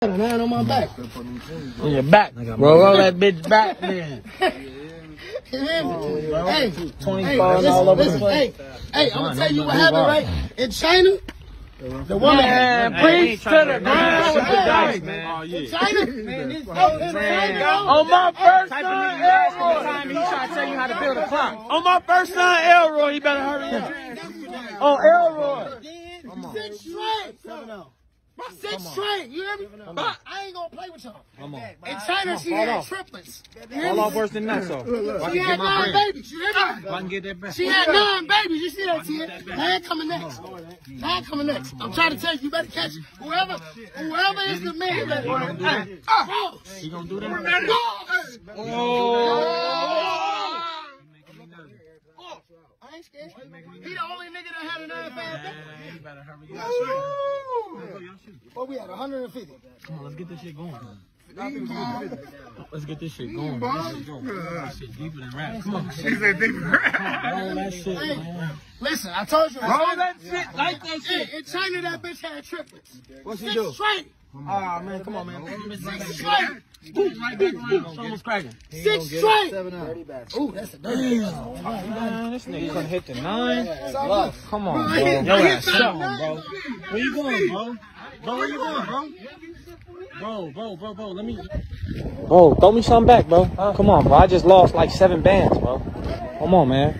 And I on my back. On your back. Roll, roll that bitch back then. You hear me? Oh, hey, 20 hey, falling listen, all over listen, the place. Hey, hey, I'm gonna tell you what happened, right? In China, the woman. Man, preach to the ground with the dice, Hey, man. In oh, China, man, this oh, in China, On my first son, Time he Elroy. to tell you how to build a clock. On my first son, Elroy, he better hurry up. On Elroy. Six straight. Six straight. You hear me? But I ain't gonna play with y'all. In China, she had triplets. You All off worse than that, so. She had nine babies. You hear me? I can get that back. She had nine babies. You see that, Tia? Nine coming next. Nine coming next. I'm trying to tell you, you better catch it. Whoever, whoever is the man. Hey, oh, You gonna do that? Oh. Oh. I ain't scared. He the only nigga that had a nine five baby. What we at? 150. Come on, let's get this shit going. Let's get this shit going. This shit going. This shit deeper than rap. Come on. She said deeper. Roll that shit, Hey, man. listen, I told you. in Roll China- that shit like that shit. in China, that bitch had triplets. What she Six do? straight. Oh, man, come on, man. Six straight. Someone's cracking. Six straight. Ooh, that's a dirty. Man, this nigga gonna hit the nine. Come on, bro. Yo hey, ass hey, something, bro. Where you going, bro? Bro, where you going, bro? Bro, bro, bro, bro, let me. Bro, throw me something back, bro. Come on, bro. I just lost like seven bands, bro. Come on, man.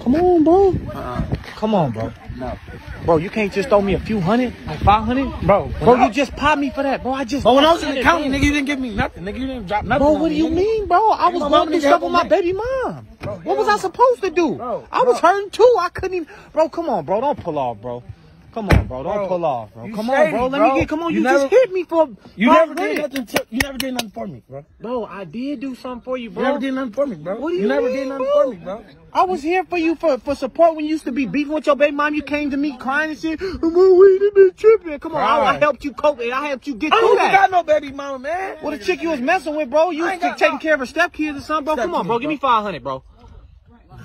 Come on, bro. Uh-uh. Come on, bro. No. Bro, you can't just throw me a few hundred, like five hundred, Bro, Bro, you just popped me for that, bro. I just. But when I was in the county, nigga, you didn't give me nothing. Nigga, you didn't drop nothing. Bro, what do you nigga. mean, bro? I was going mama stuff with my baby mom. Bro, What was I supposed to do? Bro, I was hurting too. I couldn't even. Bro, come on, bro. Don't pull off, bro. Come on, bro. Don't Bro, pull off, bro. you Come on, bro. Let bro. me get. Come on, You you, never- just hit me for. You five never did nothing. To, you never did nothing for me, bro. Bro, I did do something for you, bro. You never did nothing for me, bro. What do you never mean, did nothing bro? for me, bro. I was here for you for, for support when you used to be beefing with your baby mom. You came to me crying and shit. I'm weed been tripping. Come on, I, I Right. helped you cope and I helped you get I through that. got no baby mama, man. What the chick you was messing with, bro? You was taking no- care of her stepkids or something, bro. Come on, bro. Give me 500, bro.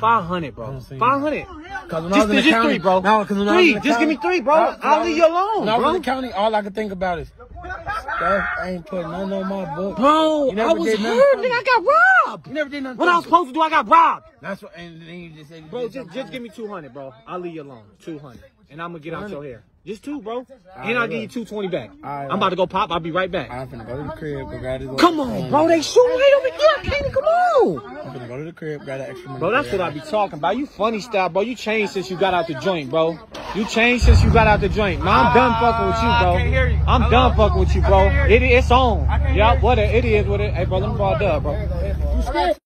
500, bro. 500. Cause when I Just, was in the just county, three, bro. No, cause when I was three. in the Just give me three, bro. I- when I I'll leave you alone, When I was in the county, all I could think about is, Steph, I ain't putting nothing on my book. Bro, You I was did nothing hurt, nigga. I got robbed. You never did nothing. What I was me. supposed to do, I got robbed. That's what, and then you just said, you Bro, just just give me. me 200, bro. I'll leave you alone. 200. And I'm gonna get out 200? your hair. Just two, bro. right, and I'll give you 220 back. All right, I'm about to go pop. I'll be right back. I'm finna go to the crib, go grab this. Come on, bro. They shooting right over here. Can't come on. I'm finna go to the crib, grab that extra money. Bro, that's what I be talking about. You funny style, bro. You changed since you got out the joint, bro. You changed since you got out the joint. Man, I'm done fucking with you, bro. I can't hear you. I'm Hello? done fucking with you, I bro. can't hear you. It, it's on. can't Yeah, hear what it, it is, what it. Hey, bro, let me ball dub, bro. You scared?